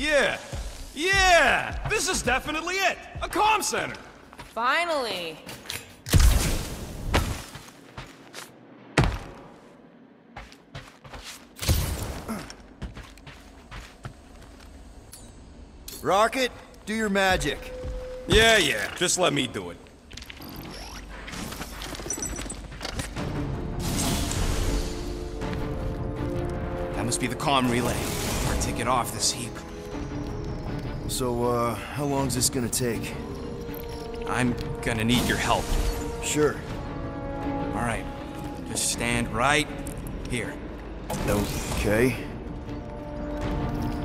Yeah! Yeah! This is definitely it! A comm center! Finally. Rocket, do your magic. Yeah, yeah, just let me do it. That must be the comm relay. Our ticket off this heap. So, uh, how long's this gonna take? I'm gonna need your help. Sure. All right, just stand right here. Okay.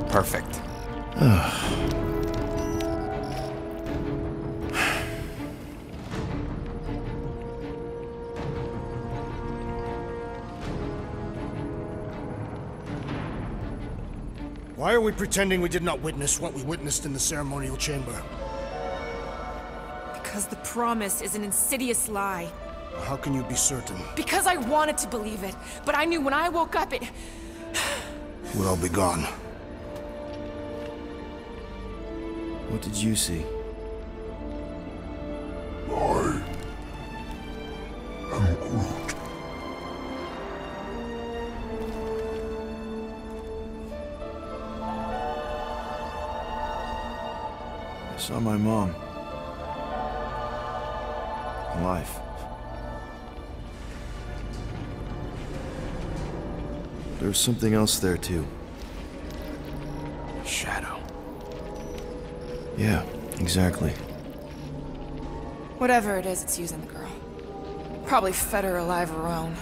Perfect. we pretending we did not witness what we witnessed in the ceremonial chamber? Because the promise is an insidious lie. How can you be certain? Because I wanted to believe it, but I knew when I woke up it. We'll all be gone. What did you see? Saw my mom. Alive. There was something else there, too. Shadow. Yeah, exactly. Whatever it is, it's using the girl. Probably fed her alive her own.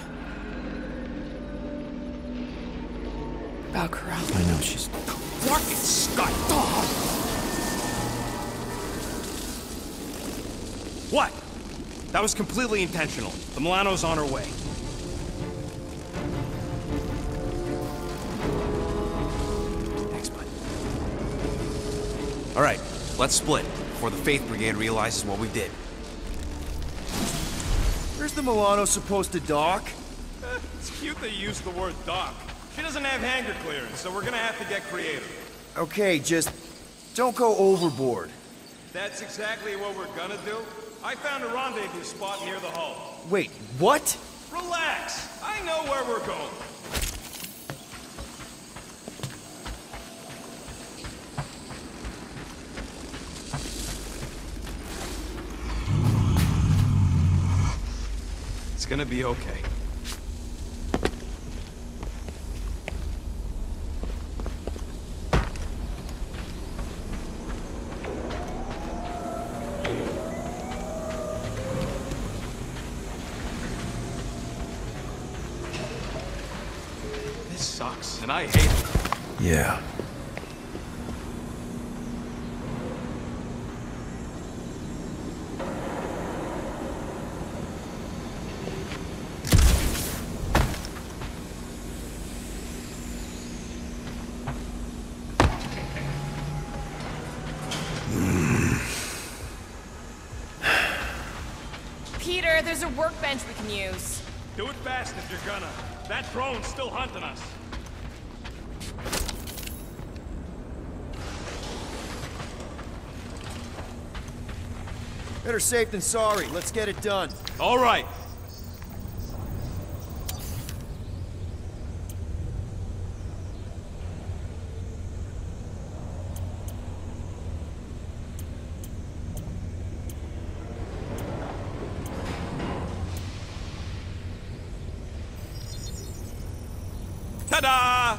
Valkyrie. I know she's. What in scud? What? That was completely intentional. The Milano's on her way. Thanks, bud. All right, let's split before the Faith Brigade realizes what we did. Where's the Milano supposed to dock? It's cute they used the word dock. She doesn't have hangar clearance, so we're gonna have to get creative. Okay, just don't go overboard. That's exactly what we're gonna do. I found a rendezvous spot near the hall. Wait, what? Relax. I know where we're going. It's gonna be okay. This sucks, and I hate it. Yeah. Peter, there's a workbench we can use. Do it fast if you're gonna. That drone's still hunting us. Better safe than sorry. Let's get it done. All right. Ta-da!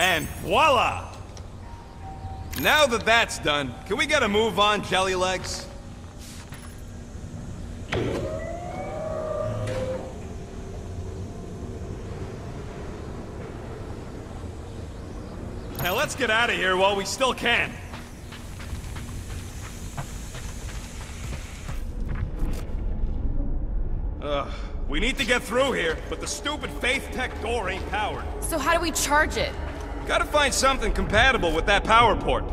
And voila! Now that that's done, can we get a move on, Jelly Legs? Now let's get out of here while we still can. Ugh, We need to get through here, but the stupid Faith Tech door ain't powered. So how do we charge it? Gotta find something compatible with that power port.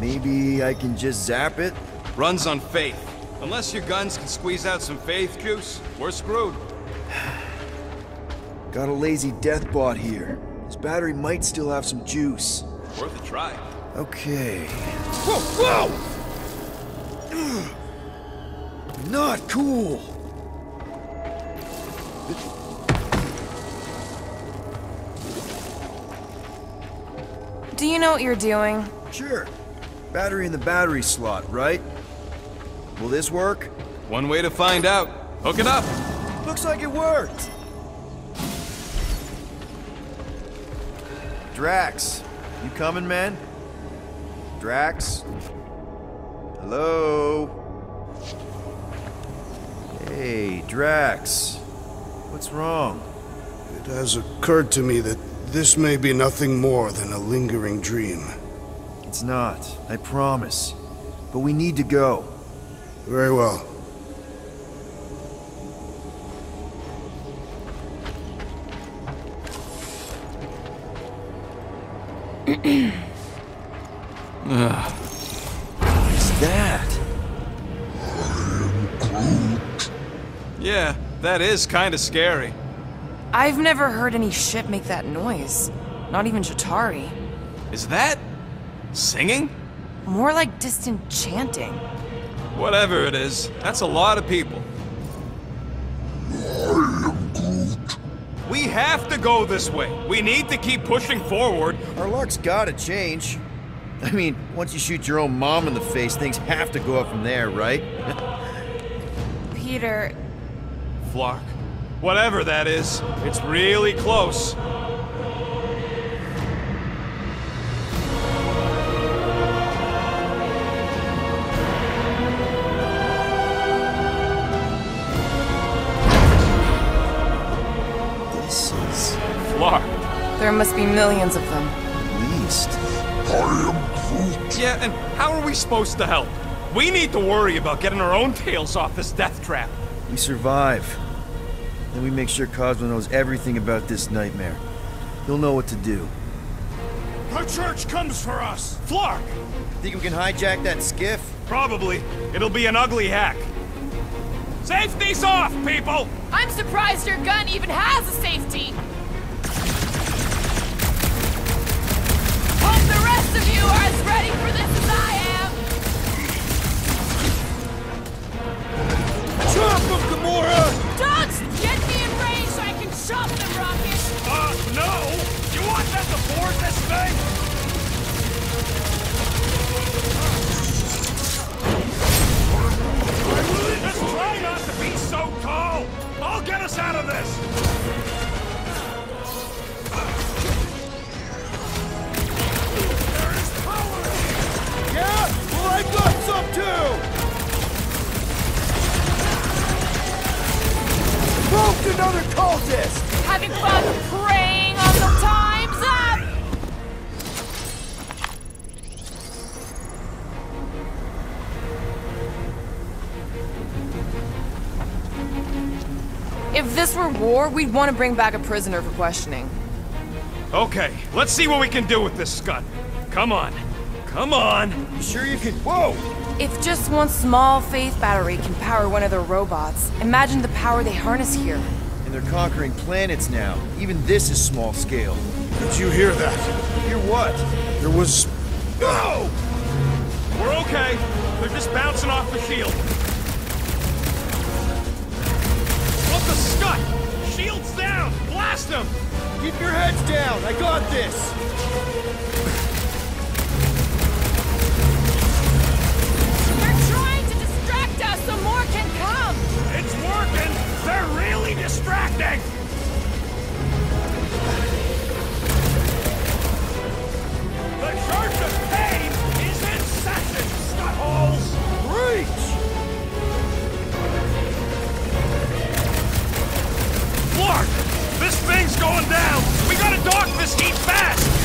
Maybe I can just zap it? Runs on faith. Unless your guns can squeeze out some faith juice, we're screwed. Got a lazy death bot here. His battery might still have some juice. Worth a try. Okay. Whoa! Whoa! Not cool! Do you know what you're doing? Sure. Battery in the battery slot, right? Will this work? One way to find out. Hook it up. Looks like it worked! Drax, you coming, man? Drax? Hello? Hey, Drax. What's wrong? It has occurred to me that this may be nothing more than a lingering dream. It's not, I promise. But we need to go. Very well. What's that? Yeah, that is kinda scary. I've never heard any ship make that noise. Not even Chitauri. Is that... singing? More like distant chanting. Whatever it is, that's a lot of people. Have to go this way. We need to keep pushing forward. Our luck's gotta change. I mean, once you shoot your own mom in the face, things have to go up from there, right? Peter, Flark. Whatever that is, it's really close. There must be millions of them. at least... Yeah, and how are we supposed to help? We need to worry about getting our own tails off this death trap. We survive. Then we make sure Cosmo knows everything about this nightmare. He'll know what to do. The church comes for us! Flark! Think we can hijack that skiff? Probably. It'll be an ugly hack. Safety's off, people! I'm surprised your gun even has a safety! Just try not to be so tall! I'll get us out of this! Got some too! Proved another cultist! Having fun preying on the time's up! If this were war, we'd want to bring back a prisoner for questioning. Okay, let's see what we can do with this scud. Come on. Come on! You sure you can... Whoa! If just one small faith battery can power one of their robots, imagine the power they harness here. And they're conquering planets now. Even this is small scale. Did you hear that? Hear what? There was... Go! We're okay. They're just bouncing off the shield. What the scud? Shield's down! Blast them! Keep your heads down! I got this! Distracting! The Church of Pain is in session! Reach! Clark! This thing's going down! We gotta dock this heat fast!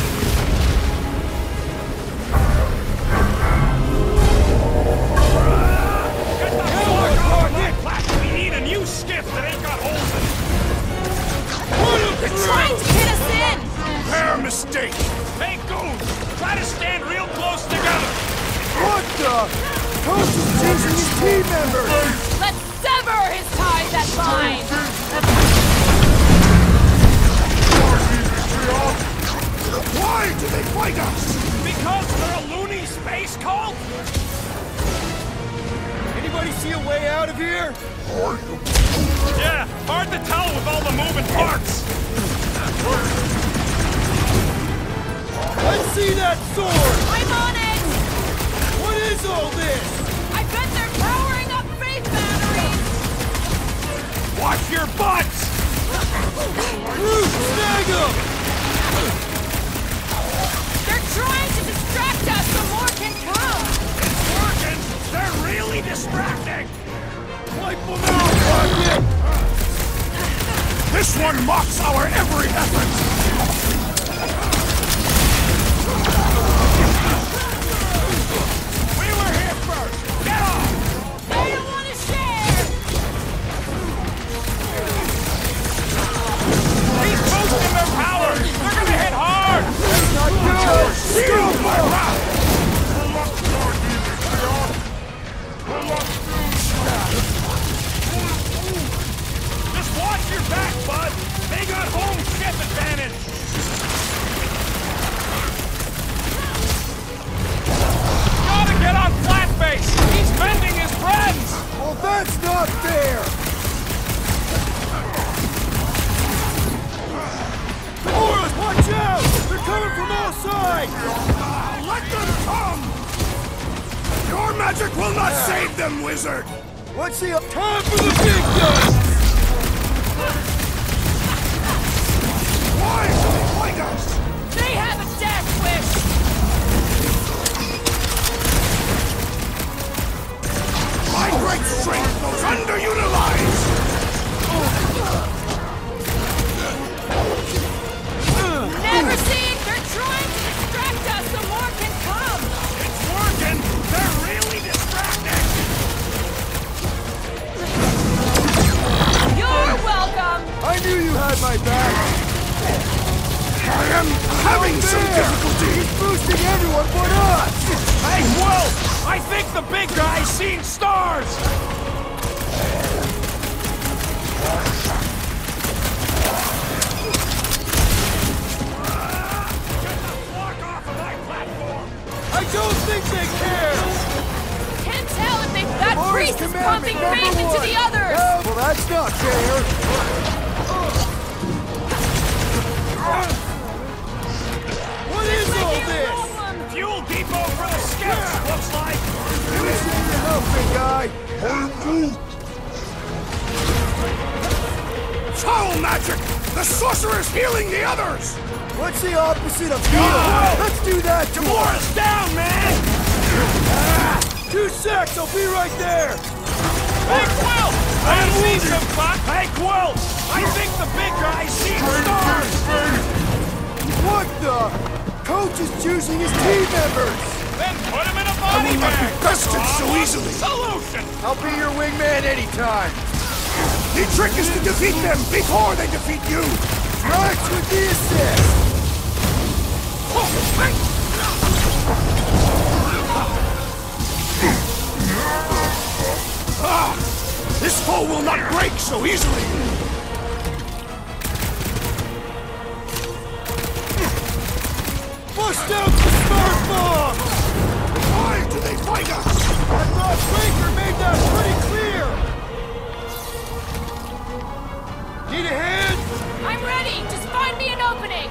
Mistake! Hey, goons! Try to stand real close together! What the? Coach is choosing his team members! Let's sever his ties that bind! Why do they fight us? Because they're a loony space cult? Anybody see a way out of here? Yeah, hard to tell with all the moving parts. Let's see that sword! I'm on it! What is all this? I bet they're powering up faith batteries! Watch your butts! Bruce, snag him! They're trying to distract us so more can come! It's working! They're really distracting! Wipe them out, This one mocks our every effort! We were here first! Get off! They don't want to share! Their power! They're gonna hit hard! Not good! Feel my! Back, bud! They got home to your help, big guy! Foul magic! The sorcerer's healing the others! What's the opposite of heal? Oh! Let's do that to Wore down, man! Two secs, I'll be right there! Hey, Quill! I see some fuck! Hey, Quill! I think the big guy's seen stars! What the? Coach is choosing his team members! Then put him in a body will not be bag! bested so easily. Solution! I'll be your wingman anytime! The trick is to defeat them before they defeat you! Rex with the assist! Ah! This foe will not break so easily! Bust out the smart bomb! Made that pretty clear! Need a hand? I'm ready! Just find me an opening!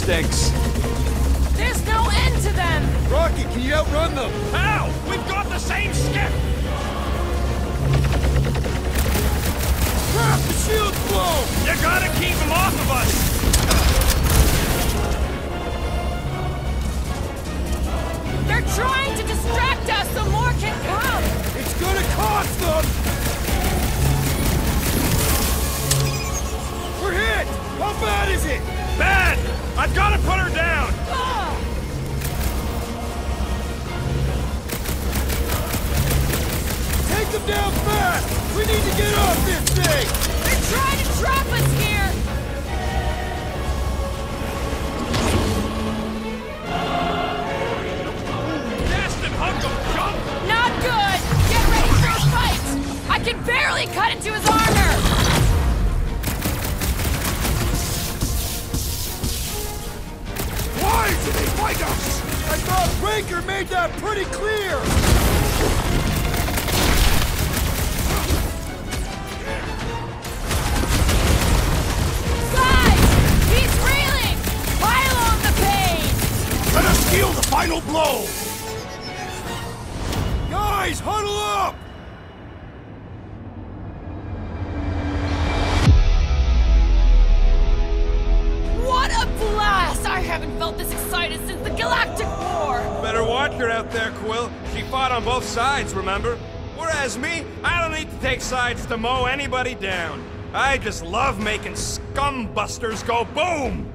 Stinks. Thing! They're trying to trap us here! Not good! Get ready for a fight! I can barely cut into his armor! Why did they fight us? I thought Breaker made that pretty clear! Deal the final blow! Guys, huddle up! What a blast! I haven't felt this excited since the Galactic War! Better watch her out there, Quill. She fought on both sides, remember? Whereas me, I don't need to take sides to mow anybody down. I just love making scumbusters go boom!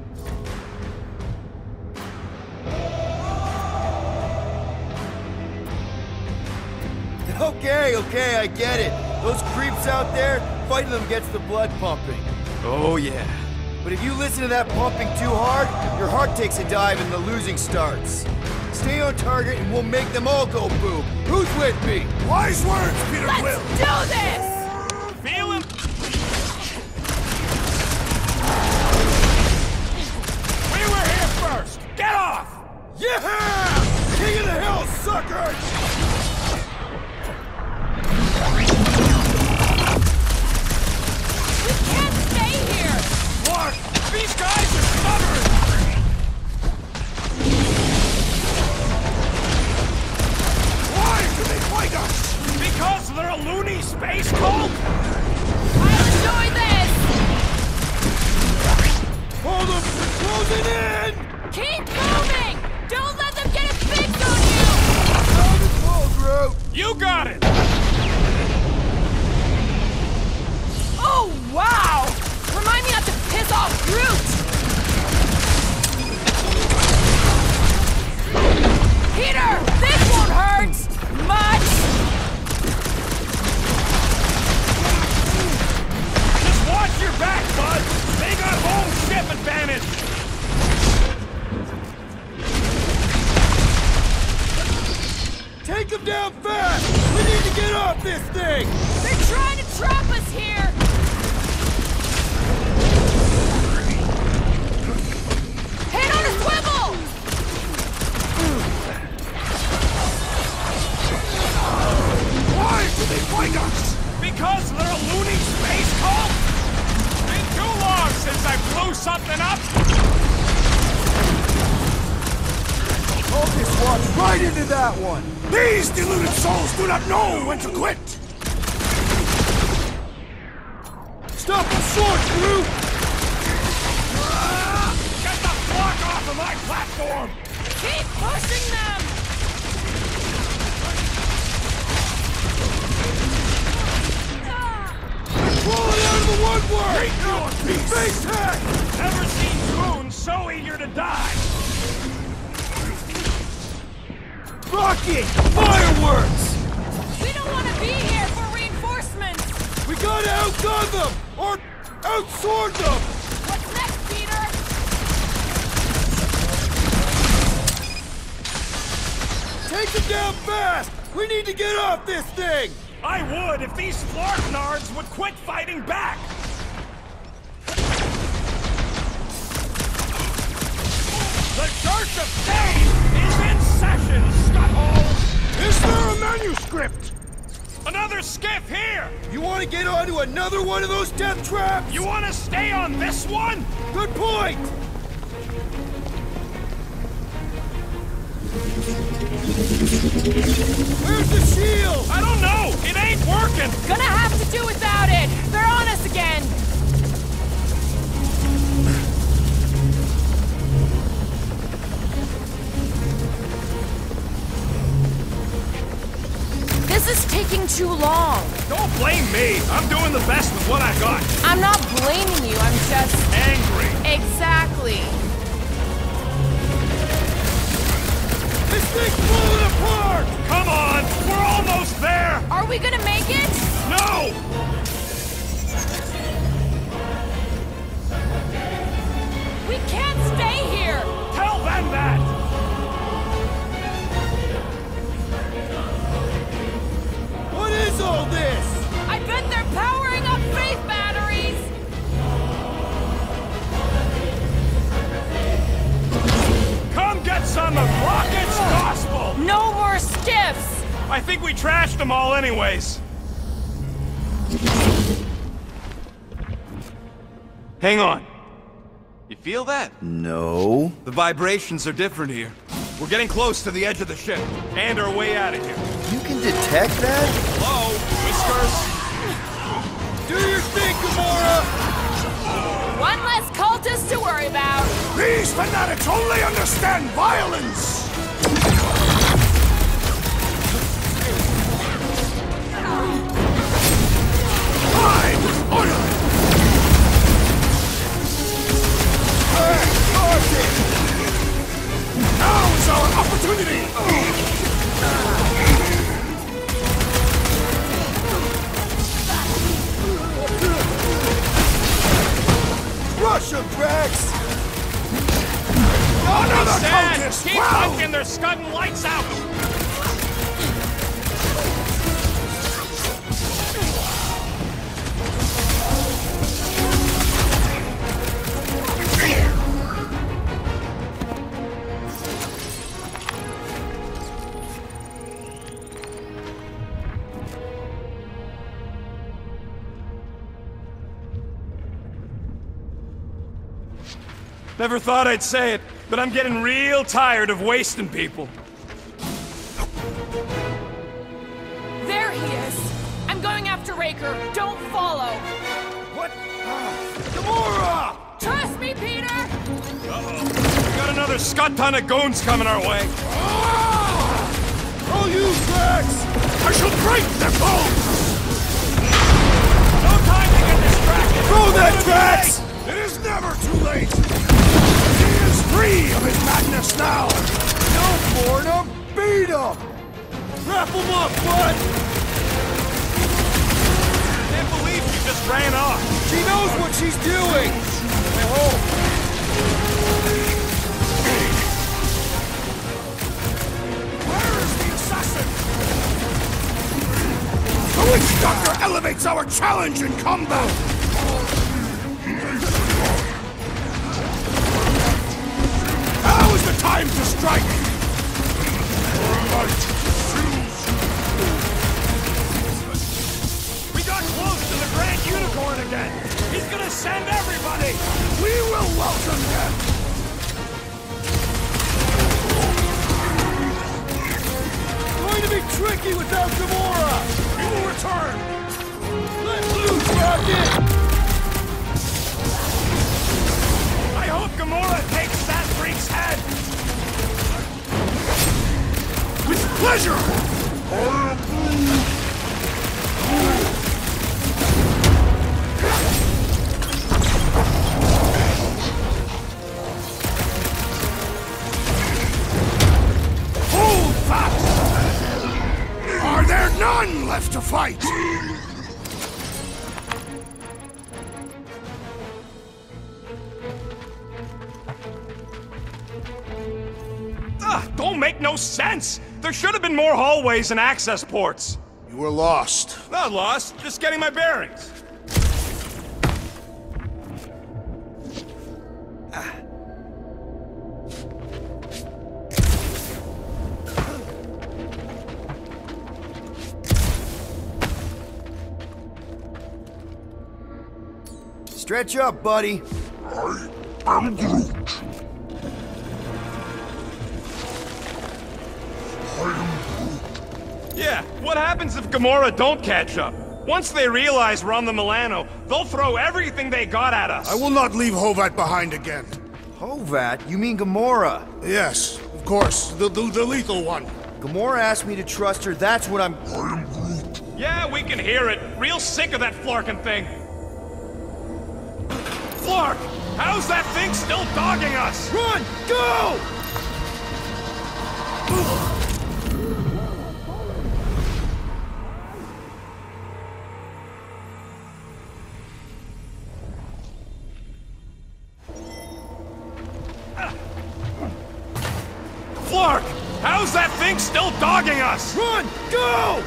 Okay, okay, I get it. Those creeps out there, fighting them gets the blood pumping. Oh, yeah. But if you listen to that pumping too hard, your heart takes a dive and the losing starts. Stay on target and we'll make them all go boom. Who's with me? Wise words, Peter Let's do this! Feel him? We were here first! Get off! Yeah! King of the Hill, suckers! These guys are stubborn! Why do they fight us? Because they're a loony space cult? I'll enjoy this! Hold them! Closing in! Keep moving! Don't let them get a fix on you! Down the close route! You got it! Oh, wow! Peter! This won't hurt! Much! Just watch your back, bud! They got home ship advantage! Take them down fast! We need to get off this thing! They're trying to trap us here! Death? You want to stay on this one? Good point! Where's the shield? I don't know! It ain't working! Gonna have to do without it! They're on us again! This is taking too long. Don't blame me! I'm doing the best with what I got. I'm not blaming you, I'm just... Angry. Exactly. This thing's falling apart! Come on! We're almost there! Are we gonna make it? No! We can't stay here! Tell them that! Is all this? I bet they're powering up faith batteries! Come get some of Rocket's gospel! No more skiffs! I think we trashed them all anyways. Hang on. You feel that? No. The vibrations are different here. We're getting close to the edge of the ship, and our way out of here. You can detect that? Hello, Do your thing, Gamora! One less cultist to worry about. These fanatics only understand violence! Fine! Order! Now is our opportunity! Rush him, Drax! Cultist! keep Wow! punking, they're scudding lights out! Never thought I'd say it, but I'm getting real tired of wasting people. There he is. I'm going after Raker. Don't follow. What? Gamora! Trust me, Peter! We got another scud ton of goons coming our way. Oh, you, Drax! I shall break their bones! No time to get distracted. Throw that, Drax! Free of his madness now! Don't board him! Beat him! Wrap him up, bud! Can't believe you just ran off. She knows what she's doing! I hope. The Witch Doctor elevates our challenge in combat! Time to strike! We got close to the Grand Unicorn again. He's gonna send everybody. We will welcome them! Going to be tricky without Gamora! You will return! Let loose, Rocket! I hope Gamora takes that freak's head. Pleasure! Hold fast! Are there none left to fight? Ugh, don't make no sense. There should have been more hallways and access ports. You were lost. Not lost, just getting my bearings. Stretch up, buddy. I am Groot. What happens if Gamora don't catch up? Once they realize we're on the Milano, they'll throw everything they got at us. I will not leave Hovat behind again. Hovat? You mean Gamora? Yes, of course, the, the, the lethal one. Gamora asked me to trust her, that's what I'm... I am Groot. Yeah, we can hear it. Real sick of that Flarkin thing. Flark! How's that thing still dogging us? Run! Go! Flark! How's that thing still dogging us? Run! Go!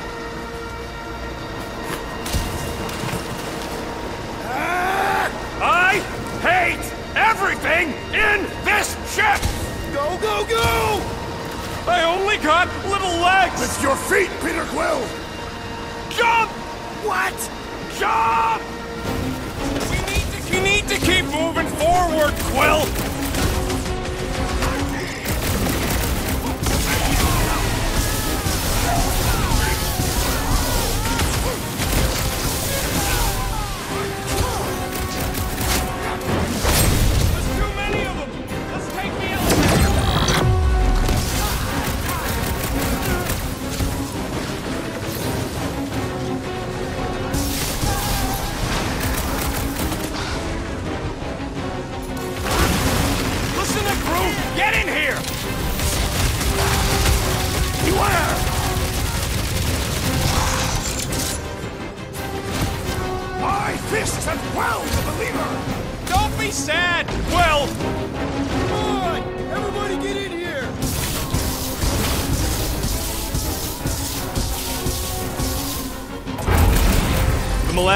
Ah! I hate everything in this ship! Go, go, go! I only got little legs! Lift your feet, Peter Quill! Jump! What? Jump! We need to, we need to keep moving forward, Quill!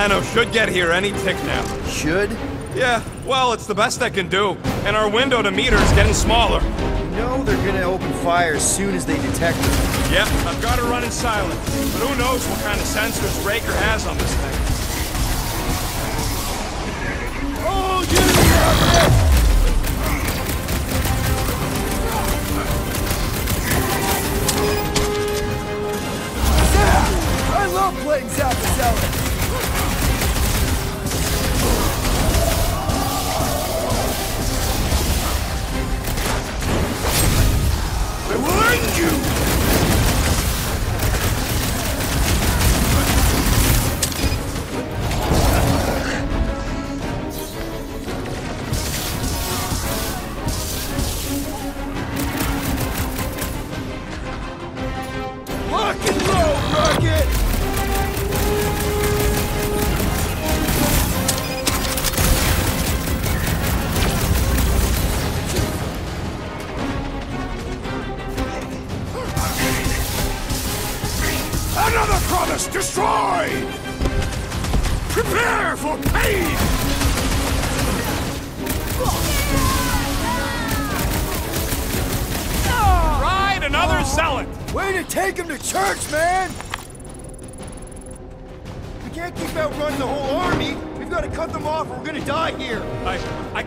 Milano should get here any tick now. Should? Yeah, well, it's the best I can do. And our window to meet her is getting smaller. You know they're gonna open fire as soon as they detect us. Yep, I've gotta run in silence. But who knows what kind of sensors Raker has on this thing. Oh, you I love playing Zappa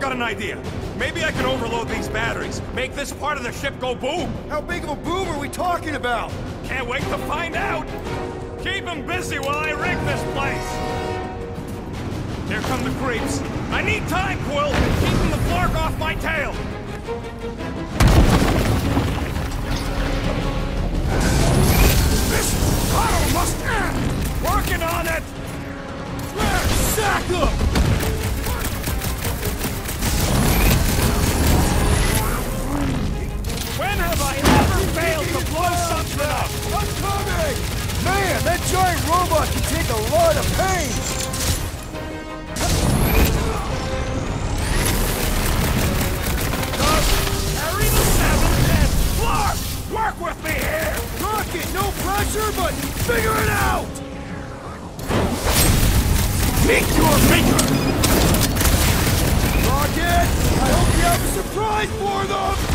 got an idea. Maybe I can overload these batteries. Make this part of the ship go boom. How big of a boom are we talking about? Can't wait to find out. Keep them busy while I rig this place. Here come the creeps. I need time, Quill. Keeping the Flark off my tail. This battle must end! Working on it. Sack! When have I ever failed to blow something up? I'm coming! Man, that giant robot can take a lot of pain! Harry the Seventh and Flark! Work with me here! Rocket, no pressure, but figure it out! Meet your maker! Rocket, I hope you have a surprise for them!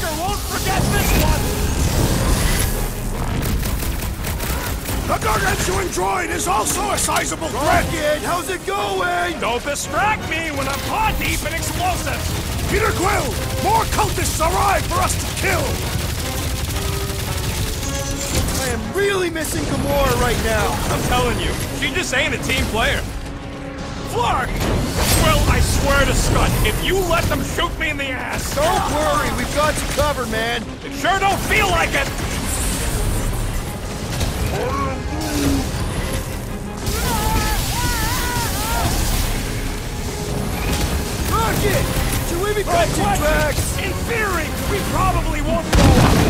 Yeah! Raker won't forget this one! The gargantuan droid is also a sizable threat! Rocket, how's it going? Don't distract me when I'm paw deep in explosives! Peter Quill! More cultists arrive for us to kill! I am really missing Gamora right now. I'm telling you, she just ain't a team player. Flark! Well, I swear to Scott, if you let them shoot me in the ass... Don't worry, we've got you covered, man. It sure don't feel like it! Rocket! Should we be catching tracks? In theory, we probably won't blow up.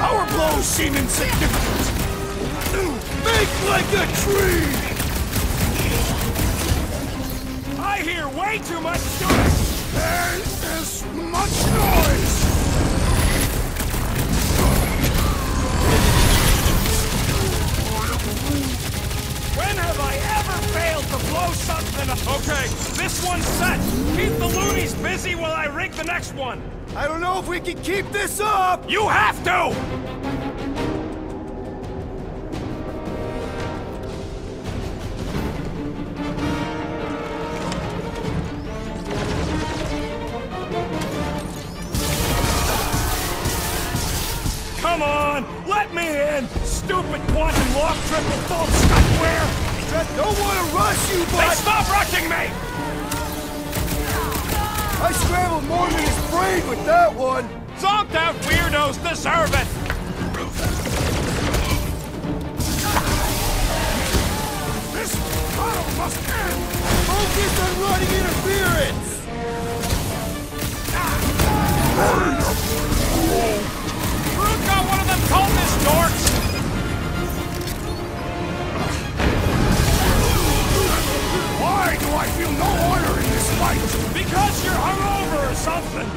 Our blows seem insignificant. Make like a tree! I hear way too much noise. There is much noise! When have I ever failed to blow something up? Okay, this one's set. Keep the loonies busy while I rig the next one. I don't know if we can keep this up! You have to! Stupid quantum lock triple fault scuttware! Don't want to rush you, but... They stop rushing me! I scrambled more than his brain with that one. Zonked out weirdos deserve it! This battle must end! Focus on running interference. Groot got one of them cultist dorks! No order in this fight? Because you're hungover or something!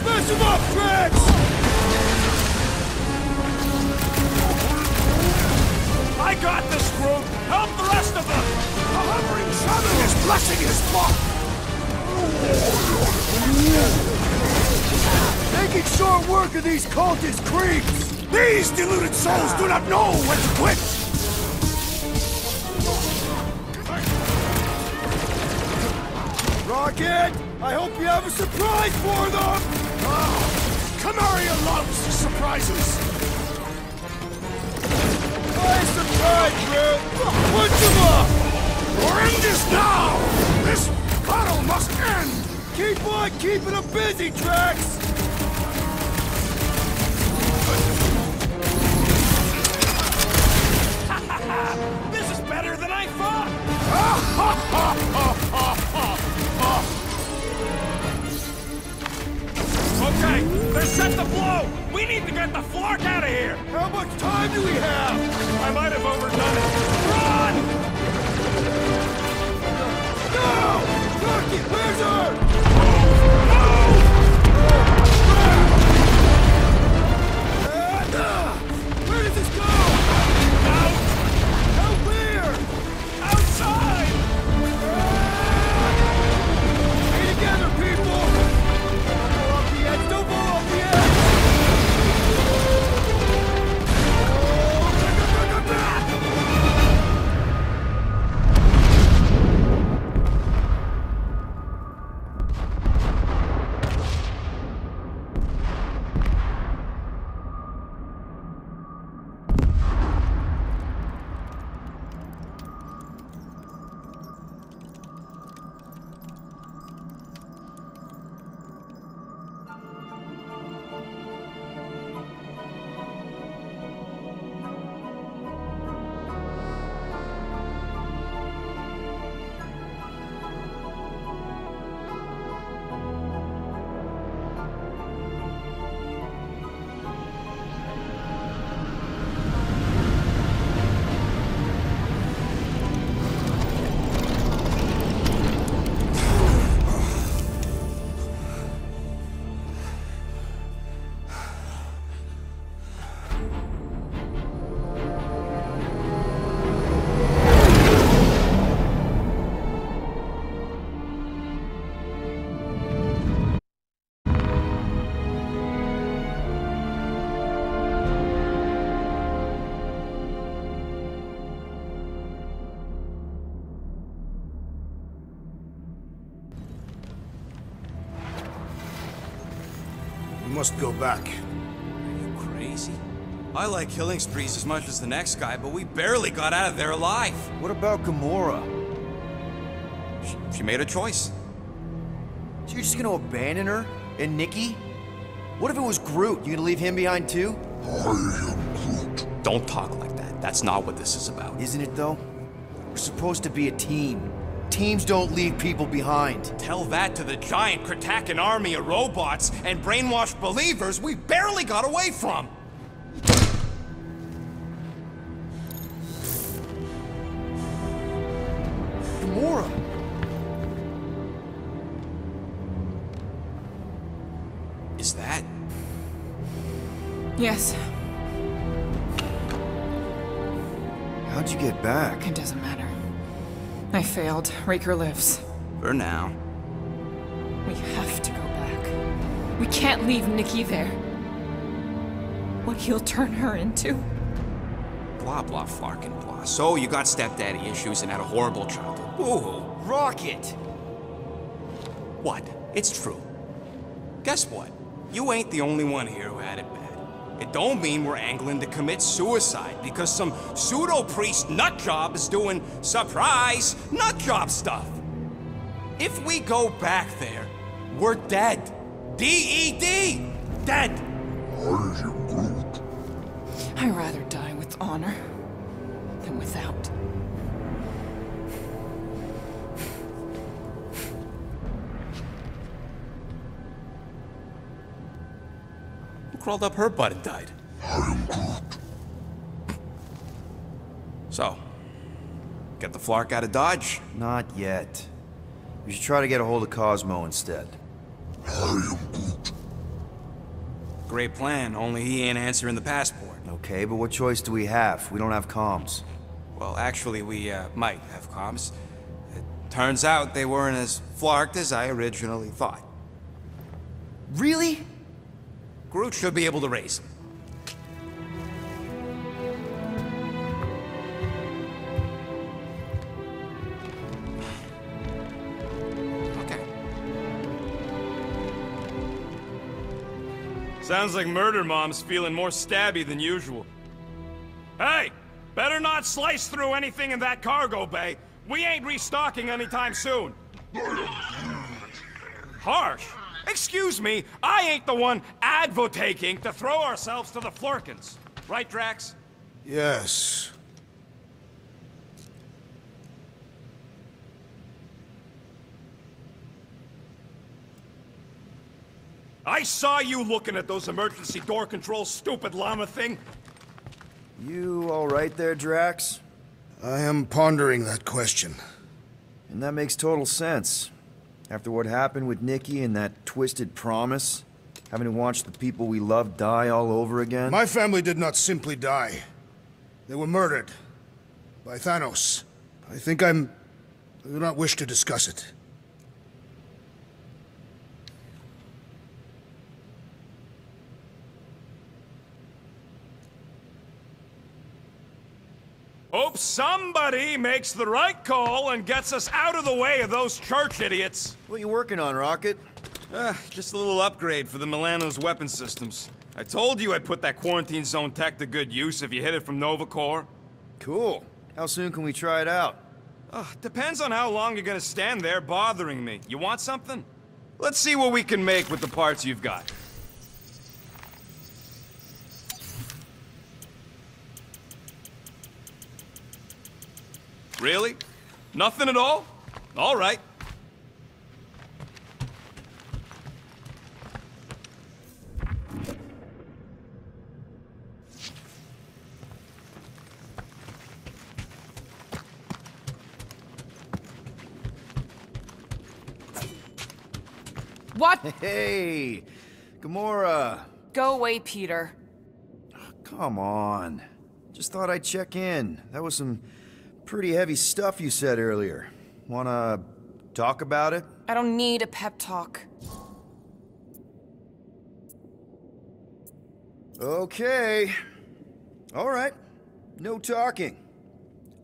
Smash him up, Drax! I got this, Groot! Help the rest of them! The hovering shadow is blessing his flock! Making short work of these cultist creeps. These deluded souls do not know when to quit! Rocket, I hope you have a surprise for them. Ah, Canaria loves surprises! Nice surprise, Groot. Punch him up. End is now! This battle must end! Keep on keeping them busy, Drax. This is better than I thought! set to blow! We need to get the Flark out of here! How much time do we have? I might have overdone it. Run! No! Rocket, where's her? Must go back. Are you crazy? I like killing sprees as much as the next guy, but we barely got out of there alive. What about Gamora? She, she made a choice. So you're just gonna abandon her? And Nikki? What if it was Groot? You gonna leave him behind too? I am Groot. Don't talk like that. That's not what this is about. Isn't it though? We're supposed to be a team. Teams don't leave people behind. Tell that to the giant Kratakan army of robots and brainwashed believers we barely got away from. Failed. Raker lives. For now. We have to go back. We can't leave Nikki there. What he'll turn her into. Blah, blah, flarkin' blah. So you got stepdaddy issues and had a horrible childhood. Ooh. Rocket! What? It's true. Guess what? You ain't the only one here who had it. It don't mean we're angling to commit suicide because some pseudo-priest nutjob is doing surprise nutjob stuff. If we go back there, we're dead. D-E-D! Dead! I'd rather die with honor than without. Crawled up her butt and died? So, get the Flark out of Dodge? Not yet. We should try to get a hold of Cosmo instead. Great plan, only he ain't answering the passport. Okay, but what choice do we have? We don't have comms. Well, actually, we uh, might have comms. It turns out they weren't as flarked as I originally thought. Really? Groot should be able to raise them. Okay. Sounds like Murder Mom's feeling more stabby than usual. Hey! Better not slice through anything in that cargo bay. We ain't restocking anytime soon. Harsh? Excuse me, I ain't the one advocating to throw ourselves to the Florkins. Right, Drax? Yes. I saw you looking at those emergency door controls, stupid llama thing. You alright there, Drax? I am pondering that question. And that makes total sense. After what happened with Nikki and that twisted promise, having to watch the people we love die all over again. My family did not simply die. They were murdered. By Thanos. I think I'm... I do not wish to discuss it. Hope somebody makes the right call and gets us out of the way of those church idiots. What are you working on, Rocket? Uh, just a little upgrade for the Milano's weapon systems. I told you I'd put that quarantine zone tech to good use if you hit it from Nova Corps. Cool. How soon can we try it out? Uh, depends on how long you're gonna stand there bothering me. You want something? Let's see what we can make with the parts you've got. Really? Nothing at all? All right. What? Hey! Gamora! Go away, Peter. Come on. Just thought I'd check in. That was some pretty heavy stuff you said earlier. Wanna talk about it? I don't need a pep talk. Okay. Alright. No talking.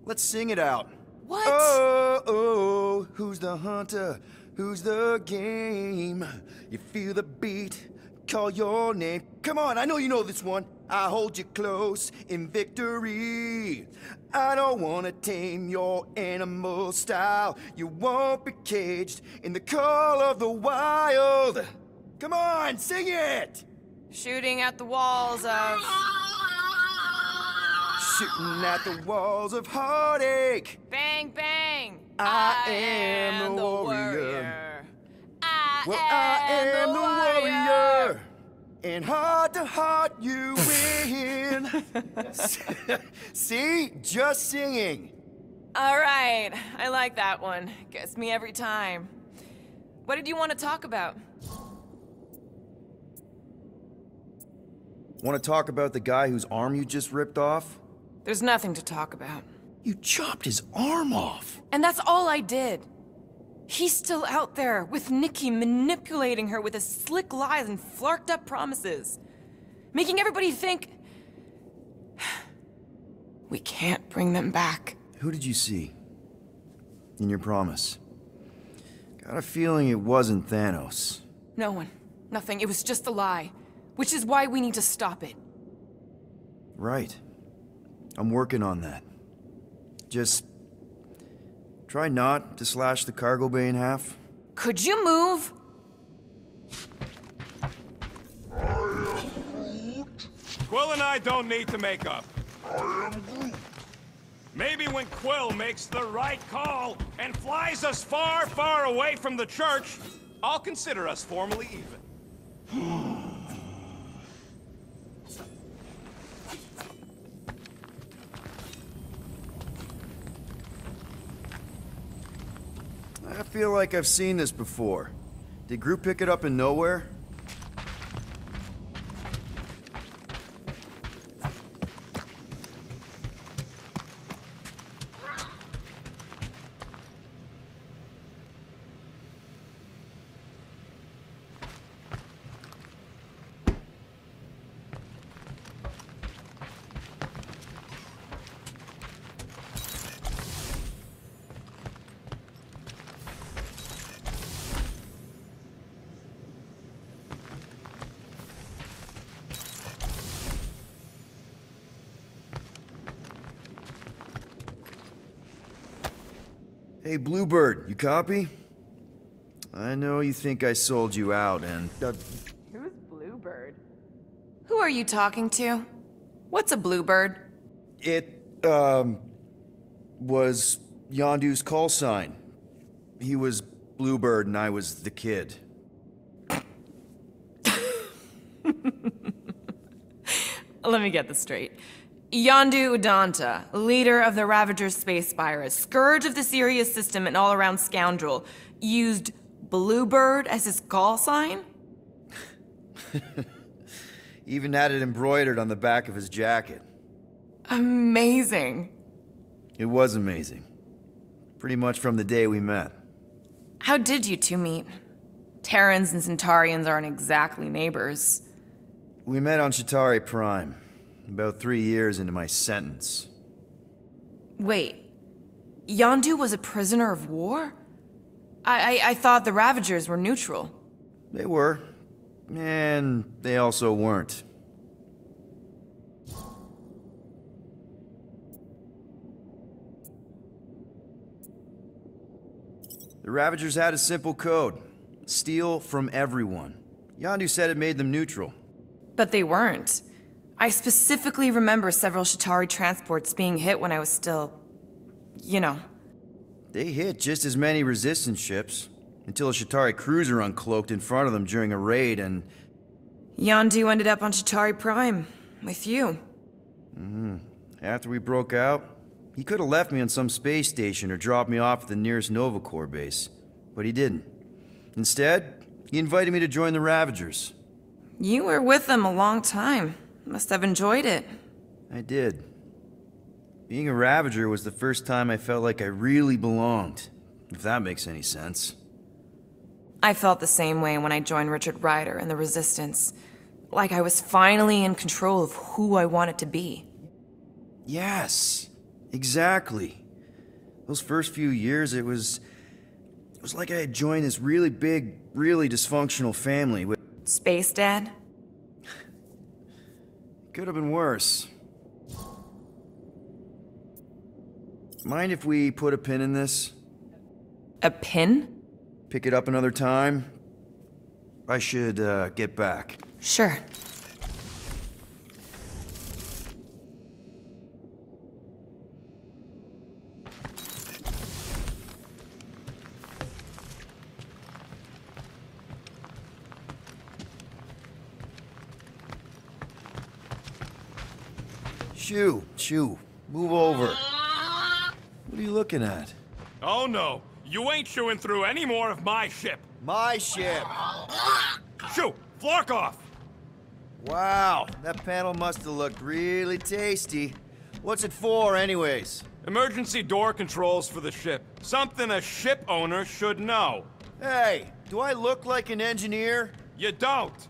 Let's sing it out. What? Oh, oh, who's the hunter? Who's the game? You feel the beat call your name. Come on, I know you know this one. I hold you close in victory. I don't wanna tame your animal style. You won't be caged in the call of the wild. Come on, sing it! Shooting at the walls of. Shooting at the walls of heartache. Bang, bang! I am the warrior. I Well, am, I am the, the warrior. warrior. And heart to heart, you win. See? Just singing. All right, I like that one. Gets me every time. What did you want to talk about? Want to talk about the guy whose arm you just ripped off? There's nothing to talk about. You chopped his arm off. And that's all I did. He's still out there with Nikki manipulating her with his slick lies and flarked up promises. Making everybody think. We can't bring them back. Who did you see? In your promise? Got a feeling it wasn't Thanos. No one. Nothing. It was just a lie. Which is why we need to stop it. Right. I'm working on that. Just try not to slash the cargo bay in half. Could you move? Quill and I don't need to make up. Maybe when Quill makes the right call and flies us far, far away from the church, I'll consider us formally even. I feel like I've seen this before. Did Groot pick it up in nowhere? Hey, Bluebird, you copy? I know you think I sold you out, and. Uh, Who's Bluebird? Who are you talking to? What's a bluebird? it, um. was Yondu's call sign. He was Bluebird, and I was the kid. Let me get this straight. Yondu Udanta, leader of the Ravagers Space Virus, scourge of the Sirius system and all around scoundrel, used Bluebird as his call sign? Even had it embroidered on the back of his jacket. Amazing. It was amazing. Pretty much from the day we met. How did you two meet? Terrans and Centaurians aren't exactly neighbors. We met on Chitauri Prime, about three years into my sentence. Wait, Yondu was a prisoner of war? I, I, I thought the Ravagers were neutral. They were, and they also weren't. The Ravagers had a simple code steal from everyone. Yondu said it made them neutral. But they weren't. I specifically remember several Chitauri transports being hit when I was still. you know. They hit just as many resistance ships until a Chitauri cruiser uncloaked in front of them during a raid and. Yondu ended up on Chitauri Prime. With you. Mm-hmm. After we broke out, he could have left me on some space station or dropped me off at the nearest Nova Corps base. But he didn't. Instead, he invited me to join the Ravagers. You were with them a long time. Must have enjoyed it. I did. Being a Ravager was the first time I felt like I really belonged, if that makes any sense. I felt the same way when I joined Richard Rider and the Resistance. Like I was finally in control of who I wanted to be. Yes, exactly. Those first few years, it was. It was like I had joined this really big, really dysfunctional family with. Space Dad? Could have been worse. Mind if we put a pin in this? A pin? Pick it up another time? I should, uh, get back. Sure. Shoo, shoo, move over. What are you looking at? Oh no, you ain't chewing through any more of my ship. My ship! Shoo, Flark off! Wow, that panel must have looked really tasty. What's it for, anyways? Emergency door controls for the ship. Something a ship owner should know. Hey, do I look like an engineer? You don't.